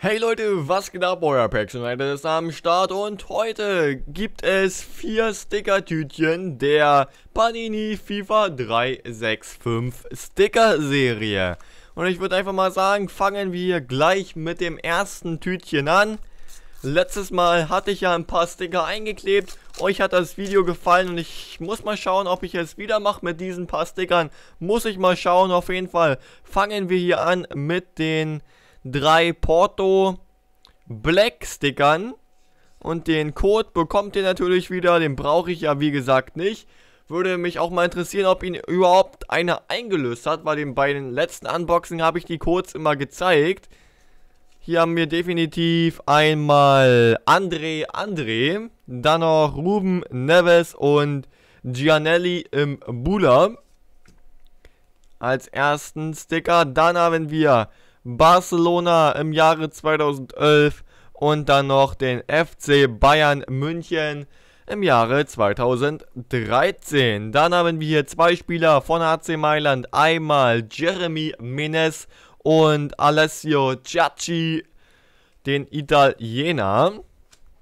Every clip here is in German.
Hey Leute, was geht ab? Euer Paxonite ist am Start und heute gibt es vier Sticker-Tütchen der Panini FIFA 365 Sticker-Serie. Und ich würde einfach mal sagen, fangen wir gleich mit dem ersten Tütchen an. Letztes Mal hatte ich ja ein paar Sticker eingeklebt. Euch hat das Video gefallen und ich muss mal schauen, ob ich es wieder mache mit diesen paar Stickern. Muss ich mal schauen, auf jeden Fall. Fangen wir hier an mit den drei Porto Black Stickern. Und den Code bekommt ihr natürlich wieder. Den brauche ich ja wie gesagt nicht. Würde mich auch mal interessieren, ob ihn überhaupt einer eingelöst hat, weil den bei den letzten Unboxing habe ich die Codes immer gezeigt. Hier haben wir definitiv einmal André André, dann noch Ruben Neves und Gianelli im Bula als ersten Sticker. Dann haben wir Barcelona im Jahre 2011 und dann noch den FC Bayern München im Jahre 2013. Dann haben wir hier zwei Spieler von AC Mailand. Einmal Jeremy Menes und Alessio Giacchi, den Italiener.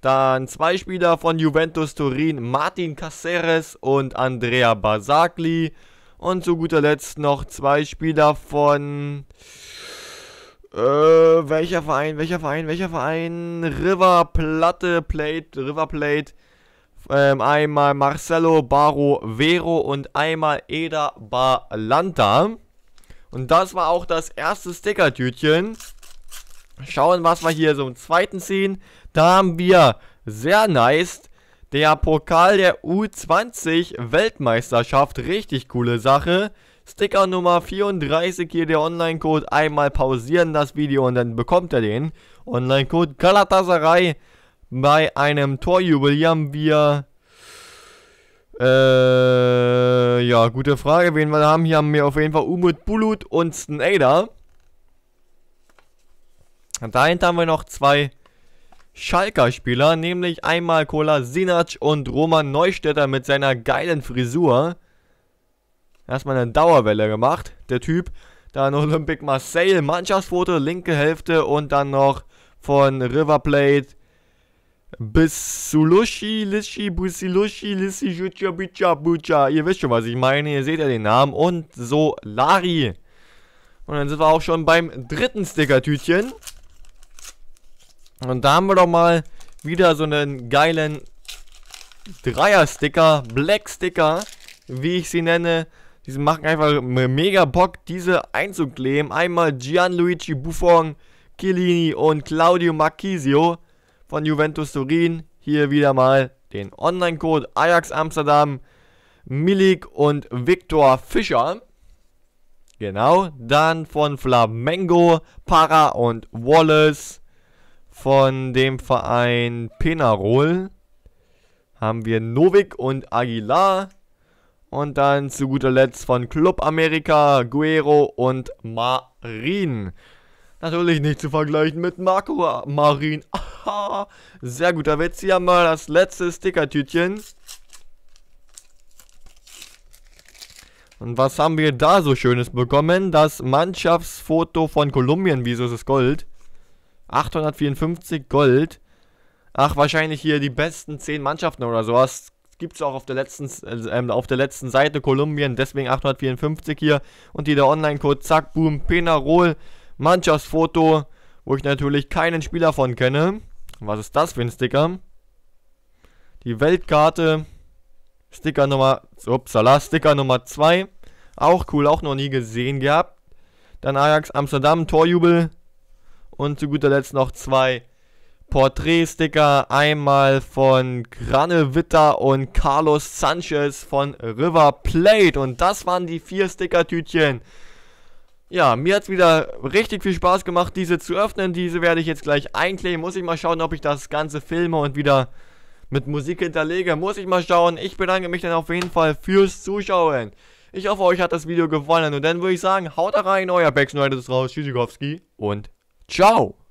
Dann zwei Spieler von Juventus Turin, Martin Caceres und Andrea Basagli. Und zu guter Letzt noch zwei Spieler von... Äh, welcher Verein, welcher Verein, welcher Verein? River Plate Plate, River Plate. Ähm, einmal Marcelo Baro Vero und einmal Eda Balanta. Und das war auch das erste Stickertütchen. Schauen, was wir hier so im zweiten ziehen. Da haben wir, sehr nice, der Pokal der U20 Weltmeisterschaft. Richtig coole Sache. Sticker Nummer 34, hier der Online-Code. Einmal pausieren das Video und dann bekommt er den. Online-Code Galatasaray. Bei einem Torjubel hier haben wir äh, ja, gute Frage, wen wir haben. Hier haben wir auf jeden Fall Umut Bulut und Snader. Und dahinter haben wir noch zwei Schalker Spieler, nämlich einmal Kola Sinac und Roman Neustädter mit seiner geilen Frisur. Erstmal eine Dauerwelle gemacht, der Typ. Dann Olympic Marseille, Mannschaftsfoto, linke Hälfte und dann noch von River Plate bis Sulushi, Lishi, Busilushi, Lissi, Jucha, Bicha, Bucha. Ihr wisst schon, was ich meine. Ihr seht ja den Namen. Und so Lari. Und dann sind wir auch schon beim dritten Sticker-Tütchen. Und da haben wir doch mal wieder so einen geilen Dreier-Sticker, Black-Sticker, wie ich sie nenne. Diese machen einfach mega Bock, diese einzukleben. Einmal Gianluigi Buffon, Chiellini und Claudio Marchisio von Juventus Turin. Hier wieder mal den Online-Code Ajax Amsterdam, Milik und Viktor Fischer. Genau, dann von Flamengo, Para und Wallace. Von dem Verein Penarol haben wir Novik und Aguilar. Und dann zu guter Letzt von Club America, Guero und Marin. Natürlich nicht zu vergleichen mit Marco Marin. Sehr guter Witz. Hier haben wir das letzte Stickertütchen. Und was haben wir da so Schönes bekommen? Das Mannschaftsfoto von Kolumbien. Wieso ist es Gold? 854 Gold. Ach, wahrscheinlich hier die besten 10 Mannschaften oder sowas. Gibt es auch auf der, letzten, äh, auf der letzten Seite Kolumbien. Deswegen 854 hier. Und hier der Online-Code. Zack, boom, Penarol. Mannschaftsfoto. Wo ich natürlich keinen Spieler von kenne. Was ist das für ein Sticker? Die Weltkarte. Sticker Nummer, upsala, Sticker Nummer 2. Auch cool, auch noch nie gesehen gehabt. Dann Ajax Amsterdam, Torjubel. Und zu guter Letzt noch zwei Porträtsticker. Einmal von Granne Witter und Carlos Sanchez von River Plate. Und das waren die vier Stickertütchen. Ja, mir hat es wieder richtig viel Spaß gemacht, diese zu öffnen. Diese werde ich jetzt gleich einkleben. Muss ich mal schauen, ob ich das Ganze filme und wieder mit Musik hinterlege. Muss ich mal schauen. Ich bedanke mich dann auf jeden Fall fürs Zuschauen. Ich hoffe, euch hat das Video gefallen. Und dann würde ich sagen, haut rein, euer Bex, ist raus, Tschüssikowski und ciao.